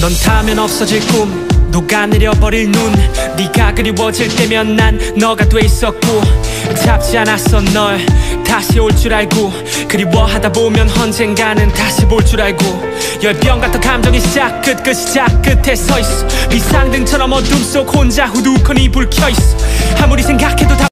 넌 타면 없어질 꿈. 녹아내려 버릴 눈. 네가 그리워질 때면 난 너가 돼 있었고. 잡지 않았어 널. 다시 올 줄 알고. 그리워하다 보면 언젠가는 다시 볼 줄 알고. 열병 같은 감정이 시작 끝 끝 시작 끝에 서 있어. 비상등처럼 어둠 속 혼자 후두커니 불 켜있어. 아무리 생각해도 다